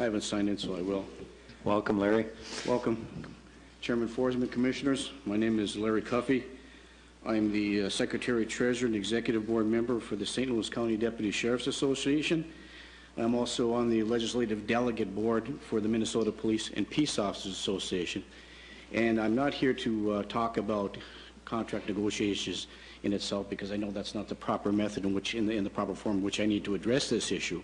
I haven't signed in, so I will. Welcome, Larry. Welcome, Chairman Forsman, Commissioners. My name is Larry Cuffe. I'm the uh, Secretary Treasurer and Executive Board Member for the St. Louis County Deputy Sheriff's Association. I'm also on the Legislative Delegate Board for the Minnesota Police and Peace Officers Association. And I'm not here to uh, talk about contract negotiations in itself because I know that's not the proper method in which, in the, in the proper form in which I need to address this issue.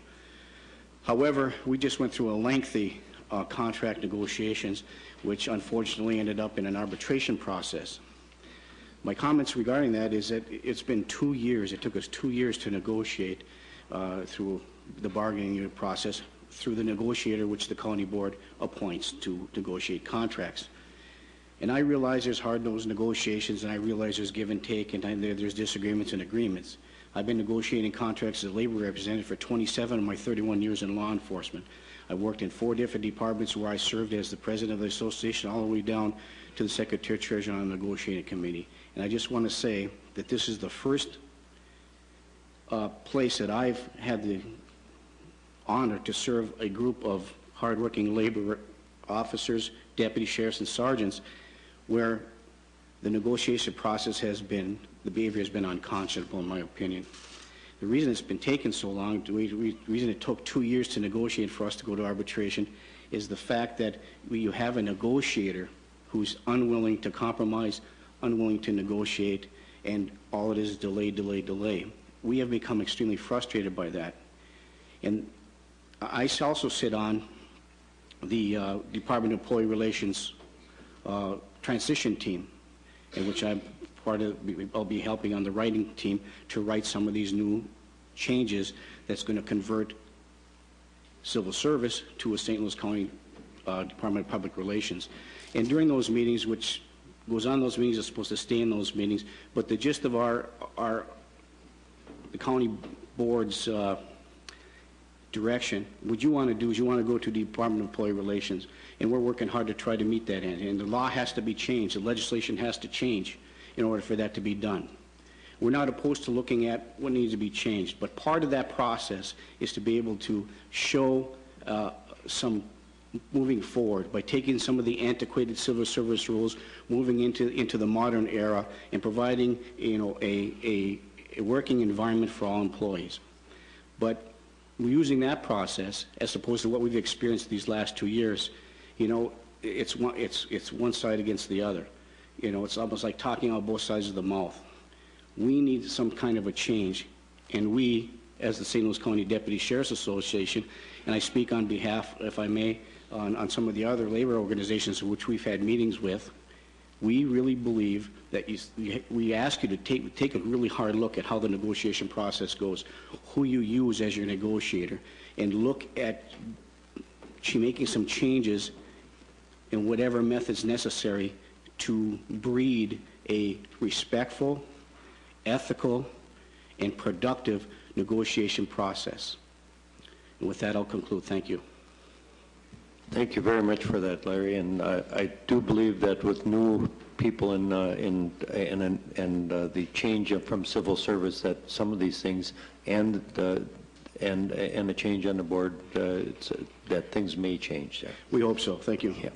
However, we just went through a lengthy uh, contract negotiations, which unfortunately ended up in an arbitration process. My comments regarding that is that it's been two years, it took us two years to negotiate uh, through the bargaining unit process, through the negotiator which the county board appoints to negotiate contracts. And I realize there's hard-nosed negotiations, and I realize there's give and take, and there's disagreements and agreements. I've been negotiating contracts as a labor representative for 27 of my 31 years in law enforcement. I worked in four different departments where I served as the president of the association, all the way down to the secretary treasurer on the negotiating committee. And I just want to say that this is the first uh, place that I've had the honor to serve a group of hardworking labor officers, deputy sheriffs, and sergeants where the negotiation process has been, the behavior has been unconscionable, in my opinion. The reason it's been taking so long, the re- re- reason it took two years to negotiate for us to go to arbitration, is the fact that you have a negotiator who's unwilling to compromise, unwilling to negotiate, and all it is delay, delay, delay. We have become extremely frustrated by that. And I I also sit on the uh, Department of Employee Relations uh, transition team, in which I'm part of, I'll be helping on the writing team to write some of these new changes that's going to convert civil service to a St. Louis County uh, Department of Public Relations. And during those meetings, which goes on those meetings, is supposed to stay in those meetings, but the gist of our, our, the county board's uh, direction, what you want to do is you want to go to the Department of Employee Relations, and we're working hard to try to meet that end. And the law has to be changed, the legislation has to change in order for that to be done. We're not opposed to looking at what needs to be changed, but part of that process is to be able to show uh, some moving forward by taking some of the antiquated civil service rules, moving into, into the modern era, and providing, you know, a, a, a working environment for all employees. But we're using that process as opposed to what we've experienced these last two years. You know, it's one, it's, it's one side against the other. You know, it's almost like talking out both sides of the mouth. We need some kind of a change, and we, as the St. Louis County Deputy Sheriff's Association, and I speak on behalf, if I may, on, on some of the other labor organizations which we've had meetings with, we really believe that you, we ask you to take, take a really hard look at how the negotiation process goes, who you use as your negotiator, and look at making some changes in whatever methods necessary to breed a respectful, ethical, and productive negotiation process. And with that, I'll conclude. Thank you. Thank you very much for that, Larry. And I, I do believe that with new people in, uh, in, and, and uh, the change from civil service, that some of these things and, uh, and, and a change on the board, uh, it's, uh, that things may change there. We hope so. Thank you. Yeah.